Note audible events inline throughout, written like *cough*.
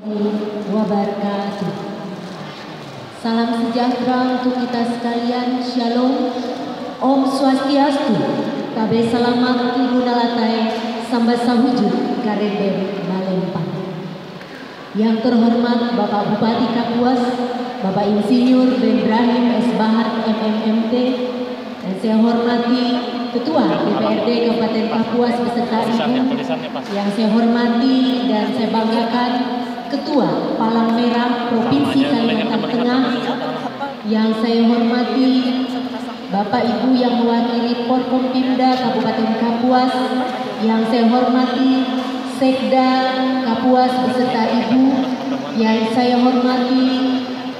wabarakatuh. Salam sejahtera untuk kita sekalian. Shalom. Om Swastiastu. Kabe selamat ibu nalatai samba sahujud karebe Malempang. Yang terhormat Bapak Bupati Kapuas, Bapak Insinyur Ibrahim S. Bahar MMMT, dan saya hormati Ketua DPRD Kabupaten Kapuas beserta Ibu yang saya hormati dan saya banggakan Ketua Palang Merah Provinsi Kalimantan Tengah yang saya hormati Bapak Ibu yang mewakili Porkompimda Kabupaten Kapuas yang saya hormati Sekda Kapuas beserta Ibu yang saya hormati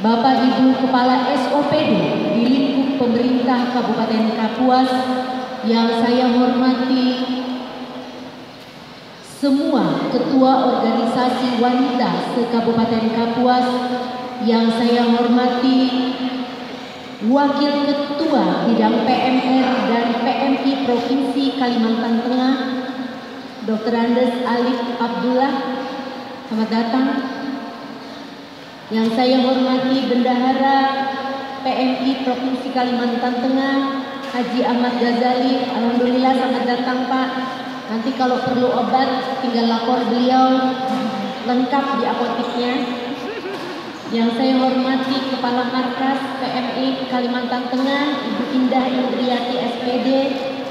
Bapak Ibu Kepala SOPD di lingkup pemerintah Kabupaten Kapuas yang saya hormati semua ketua organisasi wanita se-Kabupaten Kapuas yang saya hormati Wakil Ketua Bidang PMR dan PMI Provinsi Kalimantan Tengah Dr. Andes Alif Abdullah. Selamat datang. Yang saya hormati Bendahara PMI Provinsi Kalimantan Tengah Haji Ahmad Ghazali. Alhamdulillah selamat datang Pak Nanti kalau perlu obat tinggal lapor beliau lengkap di apotiknya. Yang saya hormati Kepala Markas PMI Kalimantan Tengah Ibu Indah Indriati SPD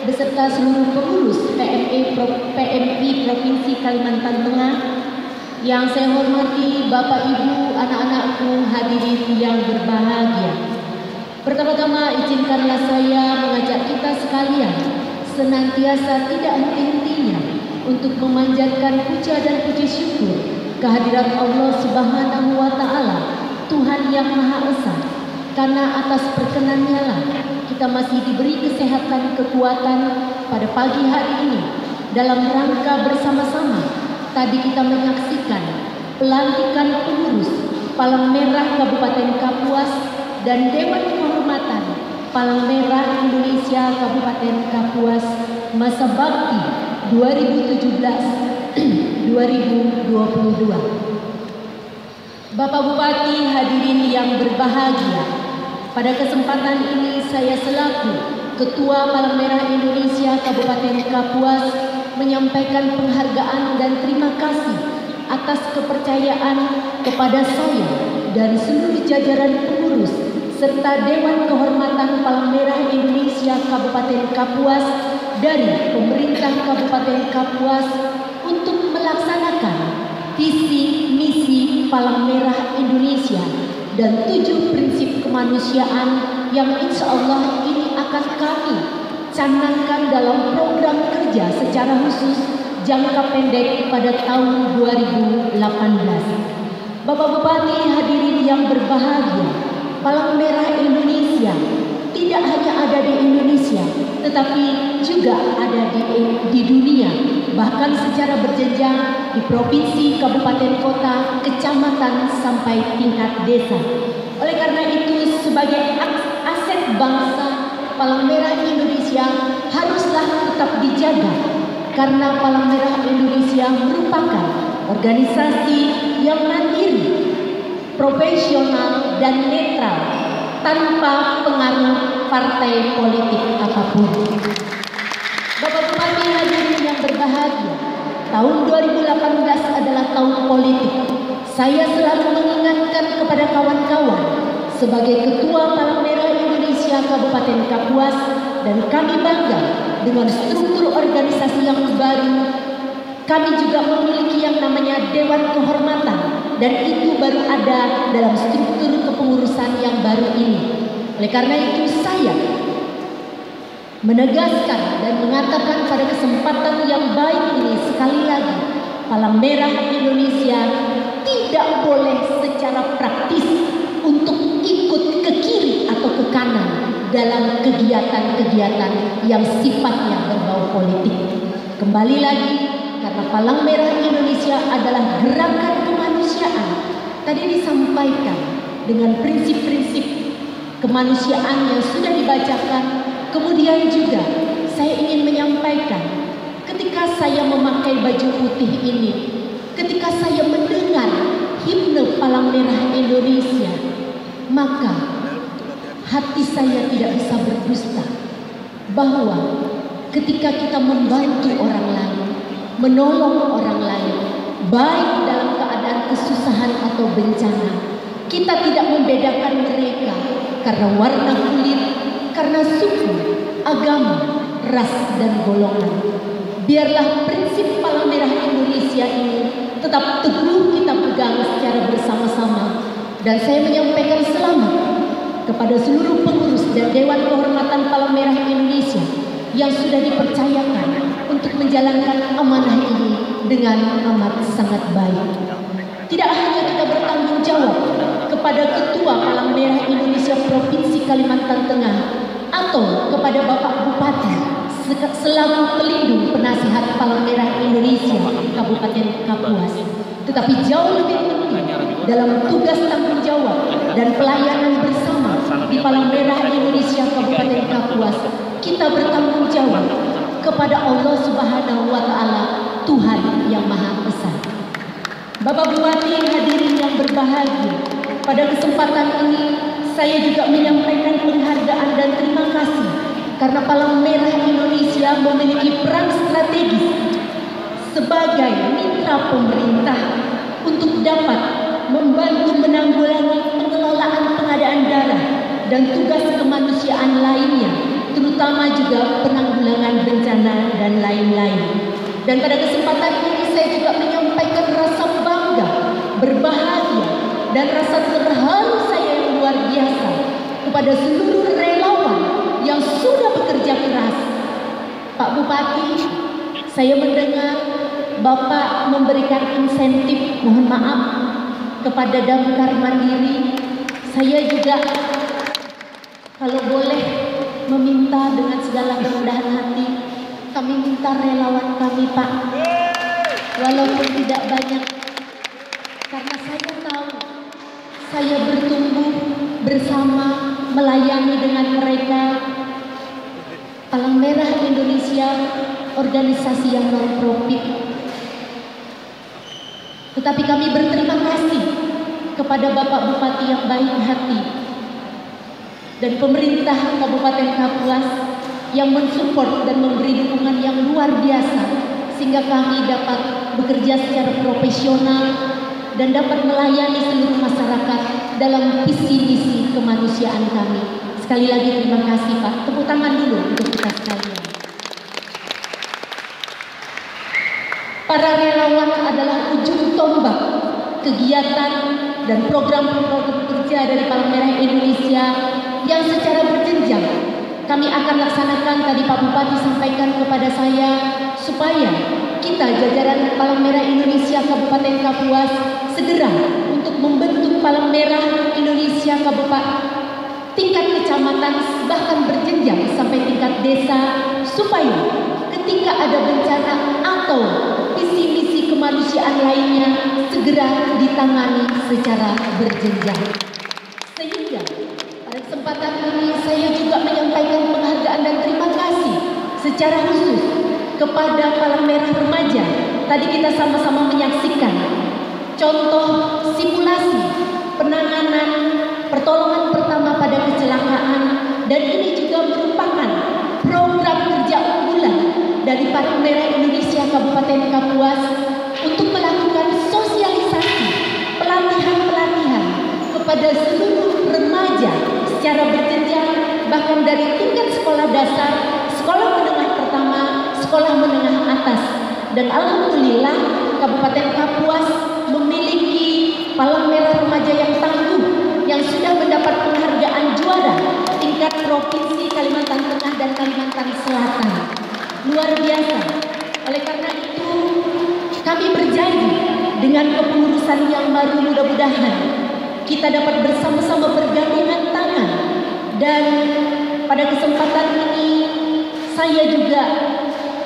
beserta seluruh pengurus PMI PMI Provinsi Kalimantan Tengah. Yang saya hormati Bapak Ibu, anak-anakku hadirin yang berbahagia. Pertama-tama izinkanlah saya mengajak kita sekalian senantiasa tidak henti-hentinya untuk memanjatkan puja dan puji syukur kehadiran Allah Subhanahu wa taala, Tuhan yang Maha Esa. Karena atas perkenannya lah kita masih diberi kesehatan kekuatan pada pagi hari ini dalam rangka bersama-sama tadi kita menyaksikan pelantikan pengurus Palang Merah Kabupaten Kapuas dan Dewan Kehormatan Palang Merah Indonesia Kabupaten Kapuas masa bakti 2017-2022. *clears throat* Bapak Bupati hadirin yang berbahagia, pada kesempatan ini saya selaku Ketua Palang Merah Indonesia Kabupaten Kapuas menyampaikan penghargaan dan terima kasih atas kepercayaan kepada saya dan seluruh jajaran pengurus serta Dewan Kehormatan Palang Merah Indonesia Kabupaten Kapuas dari pemerintah Kabupaten Kapuas untuk melaksanakan visi misi Palang Merah Indonesia dan tujuh prinsip kemanusiaan yang insya Allah ini akan kami canangkan dalam program kerja secara khusus jangka pendek pada tahun 2018. Bapak Bupati hadirin yang berbahagia, Palang Merah Indonesia tidak hanya ada di Indonesia, tetapi juga ada di, di dunia, bahkan secara berjenjang di provinsi, kabupaten, kota, kecamatan, sampai tingkat desa. Oleh karena itu, sebagai aset bangsa, Palang Merah Indonesia haruslah tetap dijaga. Karena Palang Merah Indonesia merupakan organisasi yang mandiri profesional dan netral tanpa pengaruh partai politik apa pun. Bapak Bupati hadirin yang berbahagia, tahun 2018 adalah tahun politik. Saya selalu mengingatkan kepada kawan-kawan sebagai Ketua Palang Merah Indonesia Kabupaten Kapuas dan kami bangga dengan struktur organisasi yang baru. Kami juga memiliki yang namanya Dewan Kehormatan dan itu baru ada dalam struktur ini. Oleh karena itu saya menegaskan dan mengatakan pada kesempatan yang baik ini sekali lagi Palang Merah Indonesia tidak boleh secara praktis untuk ikut ke kiri atau ke kanan dalam kegiatan-kegiatan yang sifatnya berbau politik. Kembali lagi karena Palang Merah Indonesia adalah gerakan kemanusiaan. Tadi disampaikan dengan prinsip-prinsip kemanusiaan yang sudah dibacakan. Kemudian juga saya ingin menyampaikan ketika saya memakai baju putih ini, ketika saya mendengar Merah Indonesia, maka hati saya tidak bisa berdusta bahwa ketika kita membantu orang lain, menolong orang lain, baik dalam keadaan kesusahan atau bencana, kita tidak membedakan mereka karena warna kulit, karena suku, agama, ras, dan golongan. Biarlah prinsip Palang Merah Indonesia ini tetap teguh kita pegang secara bersama-sama. Dan saya menyampaikan selamat kepada seluruh pengurus dan Dewan Kehormatan Palang Merah Indonesia yang sudah dipercayakan untuk menjalankan amanah ini dengan amat sangat baik. Tidak hanya kepada Ketua Palang Merah Indonesia Provinsi Kalimantan Tengah atau kepada Bapak Bupati selaku pelindung penasihat Palang Merah Indonesia Kabupaten Kapuas. Tetapi jauh lebih penting dalam tugas tanggung jawab dan pelayanan bersama di Palang Merah Indonesia Kabupaten Kapuas, kita bertanggung jawab kepada Allah Subhanahu wa taala, Tuhan yang Maha Esa. Bapak Bupati hadirin yang berbahagia, pada kesempatan ini saya juga menyampaikan penghargaan dan terima kasih karena Palang Merah Indonesia memiliki peran strategis sebagai mitra pemerintah untuk dapat membantu menanggulangi pengelolaan pengadaan darah dan tugas kemanusiaan lainnya, terutama juga penanggulangan bencana dan lain-lain. Dan pada kesempatan ini dan rasa terharu saya yang luar biasa kepada seluruh relawan yang sudah bekerja keras. Pak Bupati, saya mendengar Bapak memberikan insentif, mohon maaf, kepada damkar mandiri. Saya juga kalau boleh meminta dengan segala kerendahan hati, kami minta relawan kami Pak, walaupun tidak banyak, karena saya tahu saya bertumbuh bersama melayani dengan mereka. Palang Merah Indonesia organisasi yang non profit tetapi kami berterima kasih kepada Bapak Bupati yang baik hati dan pemerintah Kabupaten Kapuas yang mensupport dan memberi dukungan yang luar biasa sehingga kami dapat bekerja secara profesional dan dapat melayani seluruh masyarakat dalam visi misi kemanusiaan kami. Sekali lagi terima kasih Pak. Tepuk tangan dulu untuk kita sekalian. Para relawan adalah ujung tombak kegiatan dan program-program kerja dari Palang Merah Indonesia yang secara berjenjang kami akan laksanakan tadi Pak Bupati sampaikan kepada saya supaya kita jajaran Palang Merah Indonesia Kabupaten Kapuas segera untuk membentuk Palang Merah Indonesia Kabupaten tingkat kecamatan bahkan berjenjang sampai tingkat desa supaya ketika ada bencana atau visi-misi kemanusiaan lainnya segera ditangani secara berjenjang. Sehingga pada kesempatan ini saya juga menyampaikan penghargaan dan terima kasih secara khusus kepada Palang Merah Remaja. Tadi kita sama-sama menyaksikan contoh simulasi penanganan pertolongan pertama pada kecelakaan dan ini juga merupakan program kerja unggulan dari Palang Indonesia Kabupaten Kapuas untuk melakukan sosialisasi pelatihan-pelatihan kepada seluruh remaja secara berjenjang bahkan dari tingkat sekolah dasar, sekolah menengah pertama, sekolah menengah atas. Dan alhamdulillah Kabupaten Kapuas memiliki Palang Merah Remaja yang tangguh yang sudah mendapat penghargaan juara tingkat provinsi Kalimantan Tengah dan Kalimantan Selatan. Luar biasa. Oleh karena itu kami berjanji dengan kepengurusan yang baru mudah-mudahan kita dapat bersama-sama bergandengan tangan dan pada kesempatan ini saya juga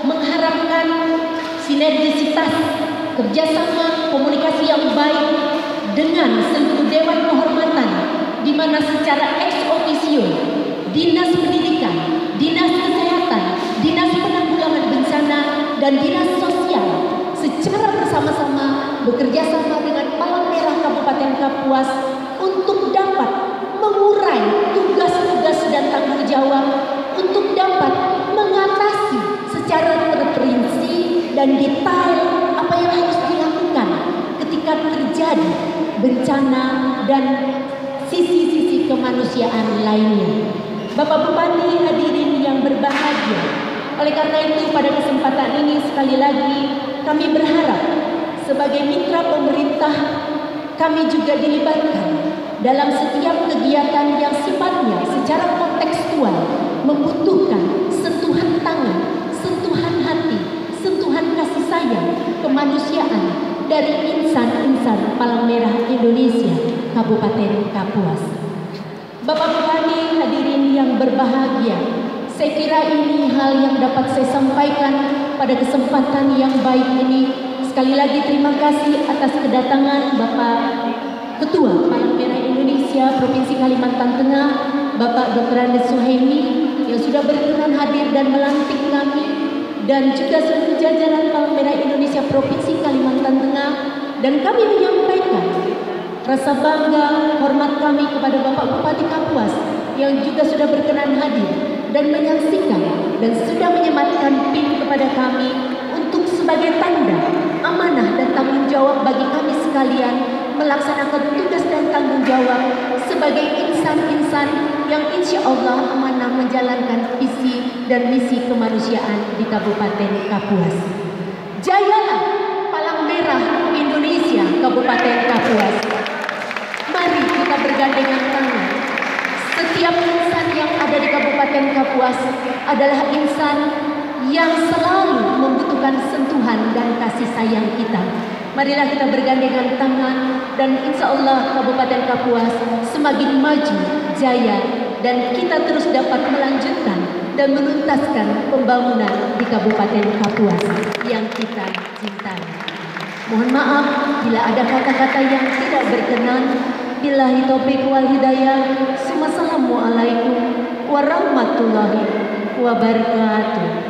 mengharapkan sinergisitas kerjasama komunikasi yang baik dengan seluruh Dewan Kehormatan di mana secara ex officio Dinas Pendidikan, Dinas Kesehatan, Dinas Penanggulangan Bencana, dan Dinas Sosial secara bersama-sama bekerja sama dengan Palang Merah Kabupaten Kapuas untuk dapat mengurai tugas-tugas dan tanggung jawab untuk dan detail apa yang harus dilakukan ketika terjadi bencana dan sisi-sisi kemanusiaan lainnya. Bapak Bupati hadirin yang berbahagia, oleh karena itu pada kesempatan ini sekali lagi kami berharap sebagai mitra pemerintah kami juga dilibatkan dalam setiap kegiatan yang sifatnya secara kontekstual membutuhkan sentuhan tangan, sentuhan hati, sentuhan kasih sayang, kemanusiaan dari insan-insan Palang Merah Indonesia Kabupaten Kapuas. Bapak Bupati hadirin yang berbahagia, saya kira ini hal yang dapat saya sampaikan pada kesempatan yang baik ini Sekali lagi terima kasih atas kedatangan Bapak Ketua Palang Merah Indonesia Provinsi Kalimantan Tengah, Bapak Dr. Andes Suhaimi yang sudah berkenan hadir dan melantik kami dan juga seluruh jajaran Palang Merah Indonesia Provinsi Kalimantan Tengah dan kami menyampaikan rasa bangga hormat kami kepada Bapak Bupati Kapuas yang juga sudah berkenan hadir dan menyaksikan dan sudah menyematkan PIN kepada kami untuk sebagai tanda amanah dan tanggung jawab bagi kami sekalian melaksanakan tugas dan tanggung jawab sebagai insan-insan yang insya Allah amanah menjalankan visi dan misi kemanusiaan di Kabupaten Kapuas. Jayalah Palang Merah Indonesia Kabupaten Kapuas. Mari kita bergandengan tangan. Setiap insan yang ada Kabupaten Kapuas adalah insan yang selalu membutuhkan sentuhan dan kasih sayang kita. Marilah kita bergandengan tangan dan insya Allah Kabupaten Kapuas semakin maju, jaya dan kita terus dapat melanjutkan dan menuntaskan pembangunan di Kabupaten Kapuas yang kita cintai. Mohon maaf bila ada kata-kata yang tidak berkenan. Billahi taufiq wal hidayah. Wassalamualaikum warahmatullahi wabarakatuh.